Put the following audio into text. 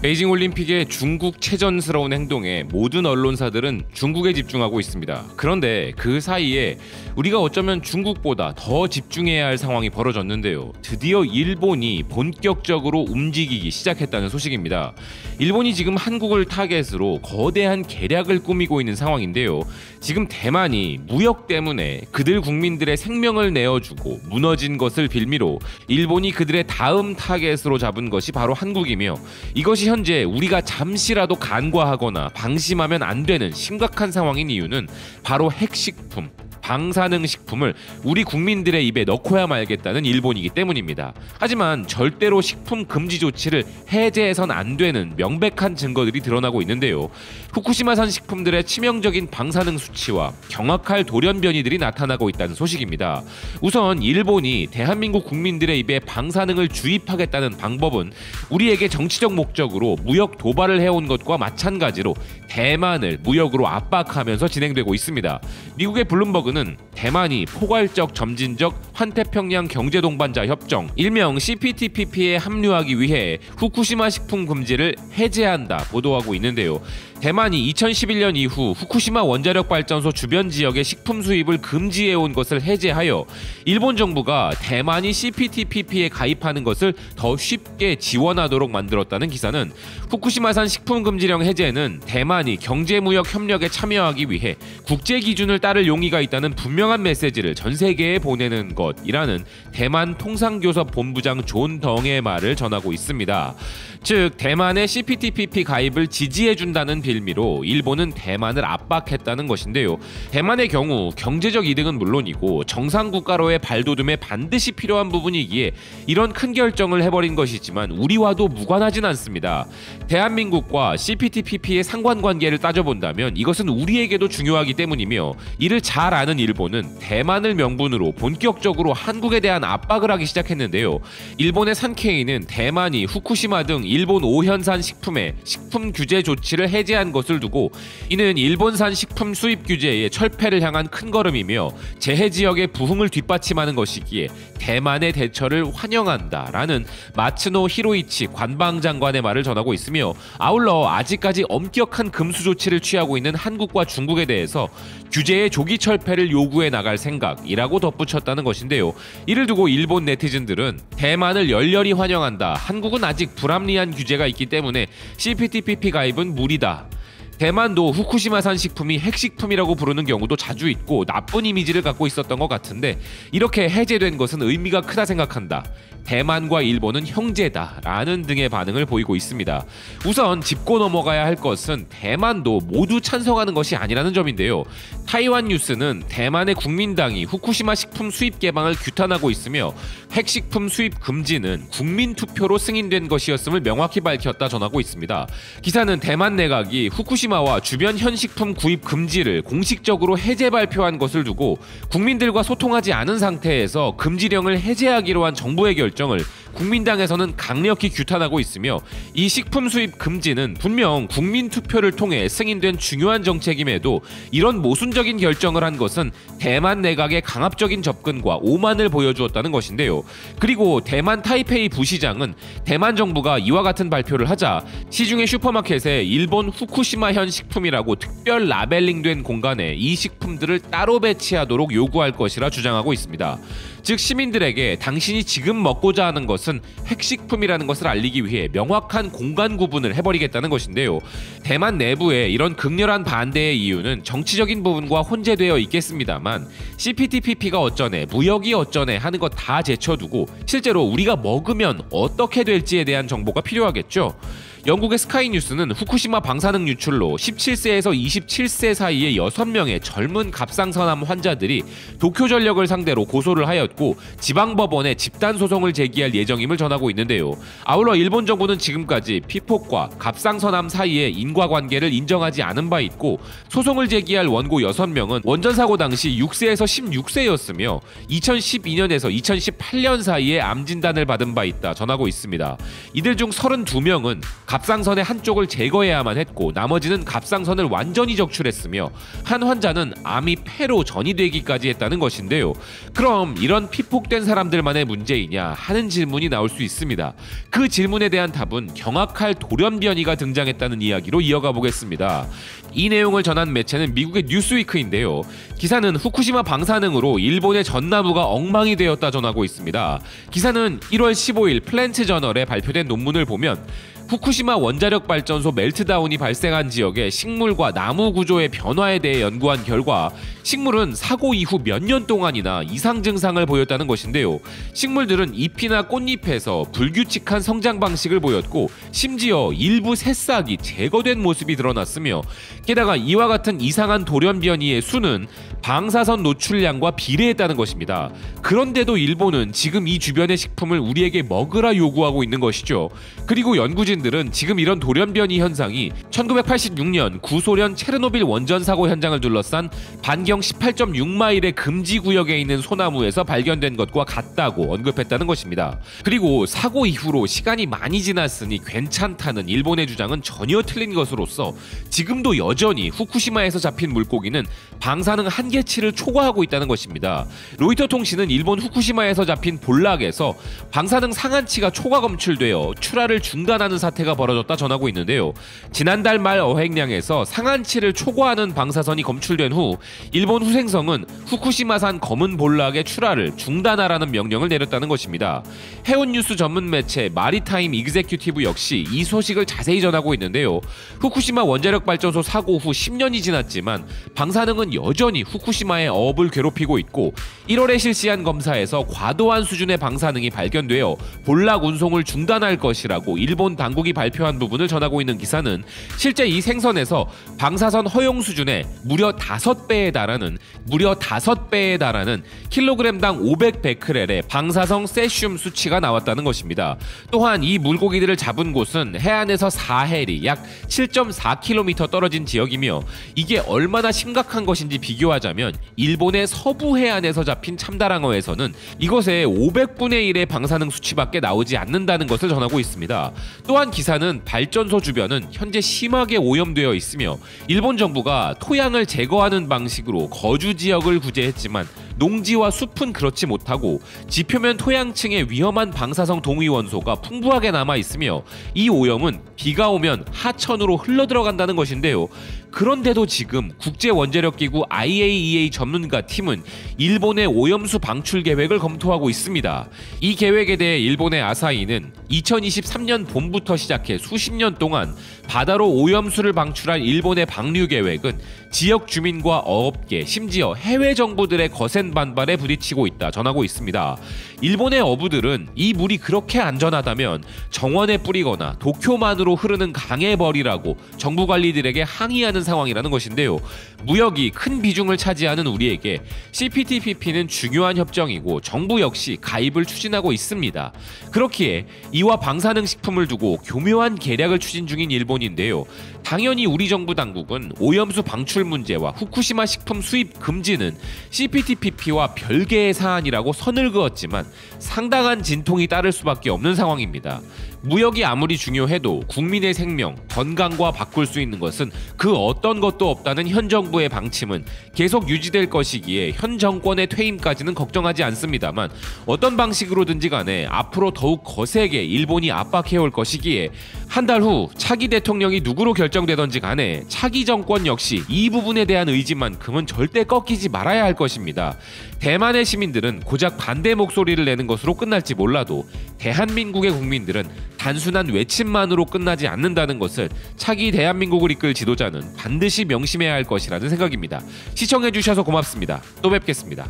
베이징 올림픽의 중국 체전스러운 행동에 모든 언론사들은 중국에 집중하고 있습니다. 그런데 그 사이에 우리가 어쩌면 중국보다 더 집중해야 할 상황이 벌어졌는데요. 드디어 일본이 본격적으로 움직이기 시작했다는 소식입니다. 일본이 지금 한국을 타겟으로 거대한 계략을 꾸미고 있는 상황인데요. 지금 대만이 무역 때문에 그들 국민들의 생명을 내어주고 무너진 것을 빌미로 일본이 그들의 다음 타겟으로 잡은 것이 바로 한국이며 이것이 현재 우리가 잠시라도 간과하거나 방심하면 안 되는 심각한 상황인 이유는 바로 핵식품, 방사능 식품을 우리 국민들의 입에 넣고야 말겠다는 일본이기 때문입니다. 하지만 절대로 식품 금지 조치를 해제해선 안 되는 명백한 증거들이 드러나고 있는데요. 후쿠시마산 식품들의 치명적인 방사능 수치와 경악할 돌연 변이들이 나타나고 있다는 소식입니다. 우선 일본이 대한민국 국민들의 입에 방사능을 주입하겠다는 방법은 우리에게 정치적 목적으로 무역 도발을 해온 것과 마찬가지로 대만을 무역으로 압박하면서 진행되고 있습니다. 미국의 블룸버그는 정부는 대만이 포괄적 점진적 환태평양 경제동반자 협정 일명 CPTPP에 합류하기 위해 후쿠시마 식품 금지를 해제한다 보도하고 있는데요. 대만이 2011년 이후 후쿠시마 원자력 발전소 주변 지역의 식품 수입을 금지해 온 것을 해제하여 일본 정부가 대만이 CPTPP에 가입하는 것을 더 쉽게 지원하도록 만들었다는 기사는 후쿠시마산 식품 금지령 해제는 대만이 경제무역 협력에 참여하기 위해 국제 기준을 따를 용의가 있다는 분명한 메시지를 전 세계에 보내는 것이라는 대만 통상교섭 본부장 존 덩의 말을 전하고 있습니다. 즉 대만의 CPTPP 가입을 지지해 준다는 빌미로 일본은 대만을 압박했다는 것인데요. 대만의 경우 경제적 이득은 물론이고 정상 국가로의 발돋움에 반드시 필요한 부분이기에 이런 큰 결정을 해버린 것이지만 우리와도 무관하진 않습니다. 대한민국과 CPTPP의 상관관계를 따져본다면 이것은 우리에게도 중요하기 때문이며 이를 잘 아는 일본은 대만을 명분으로 본격적으로 한국에 대한 압박을 하기 시작했는데요. 일본의 산케이는 대만이 후쿠시마 등 일본 오현산 식품의 식품 규제 조치를 해제한 것을 두고 이는 일본산 식품 수입 규제의 철폐를 향한 큰 걸음이며 재해 지역의 부흥을 뒷받침하는 것이기에 대만의 대처를 환영한다라는 마츠노 히로이치 관방장관의 말을 전하고 있으며 아울러 아직까지 엄격한 금수 조치를 취하고 있는 한국과 중국에 대해서 규제의 조기 철폐를 요구해 나갈 생각이라고 덧붙였다는 것인데요. 이를 두고 일본 네티즌들은 대만을 열렬히 환영한다. 한국은 아직 불합리한 규제가 있기 때문에 CPTPP 가입은 무리다. 대만도 후쿠시마산 식품이 핵식품이라고 부르는 경우도 자주 있고 나쁜 이미지를 갖고 있었던 것 같은데 이렇게 해제된 것은 의미가 크다 생각한다. 대만과 일본은 형제다 라는 등의 반응을 보이고 있습니다. 우선 짚고 넘어가야 할 것은 대만도 모두 찬성하는 것이 아니라는 점인데요. 타이완 뉴스는 대만의 국민당이 후쿠시마 식품 수입 개방을 규탄하고 있으며 핵식품 수입 금지는 국민 투표로 승인된 것이었음을 명확히 밝혔다 전하고 있습니다. 기사는 대만 내각이 후쿠시마 와 주변 현식품 구입 금지를 공식적으로 해제 발표한 것을 두고 국민들과 소통하지 않은 상태에서 금지령을 해제하기로 한 정부의 결정 결정을 국민당에서는 강력히 규탄하고 있으며 이 식품 수입 금지는 분명 국민 투표를 통해 승인된 중요한 정책임에도 이런 모순적인 결정을 한 것은 대만 내각의 강압적인 접근과 오만을 보여주었다는 것인데요. 그리고 대만 타이페이 부시장은 대만 정부가 이와 같은 발표를 하자 시중의 슈퍼마켓에 일본 후쿠시마현 식품이라고 특별 라벨링된 공간에 이 식품들을 따로 배치하도록 요구할 것이라 주장하고 있습니다. 즉 시민들에게 당신이 지금 먹고자 하는 것은 핵식품이라는 것을 알리기 위해 명확한 공간 구분을 해버리겠다는 것인데요. 대만 내부에 이런 극렬한 반대의 이유는 정치적인 부분과 혼재되어 있겠습니다만 CPTPP가 어쩌네, 무역이 어쩌네 하는 것 다 제쳐두고 실제로 우리가 먹으면 어떻게 될지에 대한 정보가 필요하겠죠. 영국의 스카이 뉴스는 후쿠시마 방사능 유출로 17세에서 27세 사이의 6명의 젊은 갑상선암 환자들이 도쿄전력을 상대로 고소를 하였고 지방법원에 집단 소송을 제기할 예정임을 전하고 있는데요. 아울러 일본 정부는 지금까지 피폭과 갑상선암 사이의 인과관계를 인정하지 않은 바 있고 소송을 제기할 원고 6명은 원전 사고 당시 6세에서 16세였으며 2012년에서 2018년 사이에 암 진단을 받은 바 있다 전하고 있습니다. 이들 중 32명은 갑상선의 한쪽을 제거해야만 했고 나머지는 갑상선을 완전히 적출했으며 한 환자는 암이 폐로 전이되기까지 했다는 것인데요. 그럼 이런 피폭된 사람들만의 문제이냐 하는 질문이 나올 수 있습니다. 그 질문에 대한 답은 경악할 돌연변이가 등장했다는 이야기로 이어가 보겠습니다. 이 내용을 전한 매체는 미국의 뉴스위크인데요. 기사는 후쿠시마 방사능으로 일본의 전나무가 엉망이 되었다 전하고 있습니다. 기사는 1월 15일 플랜트 저널에 발표된 논문을 보면 후쿠시마 원자력 발전소 멜트다운이 발생한 지역의 식물과 나무 구조의 변화에 대해 연구한 결과 식물은 사고 이후 몇 년 동안이나 이상 증상을 보였다는 것인데요. 식물들은 잎이나 꽃잎에서 불규칙한 성장 방식을 보였고 심지어 일부 새싹이 제거된 모습이 드러났으며 게다가 이와 같은 이상한 돌연변이의 수는 방사선 노출량과 비례했다는 것입니다. 그런데도 일본은 지금 이 주변의 식품을 우리에게 먹으라 요구하고 있는 것이죠. 그리고 연구진 들은 지금 이런 돌연변이 현상이 1986년 구소련 체르노빌 원전 사고 현장을 둘러싼 반경 18.6마일의 금지 구역에 있는 소나무에서 발견된 것과 같다고 언급했다는 것입니다. 그리고 사고 이후로 시간이 많이 지났으니 괜찮다는 일본의 주장은 전혀 틀린 것으로서 지금도 여전히 후쿠시마에서 잡힌 물고기는 방사능 한계치를 초과하고 있다는 것입니다. 로이터 통신은 일본 후쿠시마에서 잡힌 볼락에서 방사능 상한치가 초과 검출되어 출하를 중단하는 사태가 벌어졌다 전하고 있는데요. 지난달 말 어획량에서 상한치를 초과하는 방사선이 검출된 후 일본 후생성은 후쿠시마산 검은 볼락의 출하를 중단하라는 명령을 내렸다는 것입니다. 해운 뉴스 전문 매체 Maritime Executive 역시 이 소식을 자세히 전하고 있는데요. 후쿠시마 원자력 발전소 사고 후 10년이 지났지만 방사능은 여전히 후쿠시마의 어업을 괴롭히고 있고 1월에 실시한 검사에서 과도한 수준의 방사능이 발견되어 볼락 운송을 중단할 것이라고 일본 당국 이 발표한 부분을 전하고 있는 기사는 실제 이 생선에서 방사선 허용 수준의 무려 5배에 달하는 무려 5배에 달하는 킬로그램당 500베크렐의 방사성 세슘 수치가 나왔다는 것입니다. 또한 이 물고기들을 잡은 곳은 해안에서 4해리 약 7.4km 떨어진 지역이며 이게 얼마나 심각한 것인지 비교하자면 일본의 서부 해안에서 잡힌 참다랑어에서는 이것의 500분의 1의 방사능 수치밖에 나오지 않는다는 것을 전하고 있습니다. 또한 기사는 발전소 주변은 현재 심하게 오염되어 있으며 일본 정부가 토양을 제거하는 방식으로 거주 지역을 구제했지만 농지와 숲은 그렇지 못하고 지표면 토양층에 위험한 방사성 동위원소가 풍부하게 남아 있으며 이 오염은 비가 오면 하천으로 흘러 들어간다는 것인데요. 그런데도 지금 국제 원자력 기구 IAEA 전문가 팀은 일본의 오염수 방출 계획을 검토하고 있습니다. 이 계획에 대해 일본의 아사히는 2023년 봄부터 시작해 수십 년 동안 바다로 오염수를 방출할 일본의 방류 계획은 지역 주민과 어업계, 심지어 해외 정부들의 거센 반발에 부딪히고 있다 전하고 있습니다. 일본의 어부들은 이 물이 그렇게 안전하다면 정원에 뿌리거나 도쿄만으로 흐르는 강에 버리라고 정부 관리들에게 항의하는 상황이라는 것인데요. 무역이 큰 비중을 차지하는 우리에게 CPTPP는 중요한 협정이고 정부 역시 가입을 추진하고 있습니다. 그렇기에 이와 방사능 식품을 두고 교묘한 계략을 추진 중인 일본인데요. 당연히 우리 정부 당국은 오염수 방출 문제와 후쿠시마 식품 수입 금지는 CPTPP와 별개의 사안이라고 선을 그었지만 상당한 진통이 따를 수밖에 없는 상황입니다. 무역이 아무리 중요해도 국민의 생명, 건강과 바꿀 수 있는 것은 그 어떤 것도 없다는 현 정부의 방침은 계속 유지될 것이기에 현 정권의 퇴임까지는 걱정하지 않습니다만 어떤 방식으로든지 간에 앞으로 더욱 거세게 일본이 압박해올 것이기에 한 달 후 차기 대통령이 누구로 결정되던지 간에 차기 정권 역시 이 부분에 대한 의지만큼은 절대 꺾이지 말아야 할 것입니다. 대만의 시민들은 고작 반대 목소리를 내는 것으로 끝날지 몰라도 대한민국의 국민들은 단순한 외침만으로 끝나지 않는다는 것을 차기 대한민국을 이끌 지도자는 반드시 명심해야 할 것이라는 생각입니다. 시청해주셔서 고맙습니다. 또 뵙겠습니다.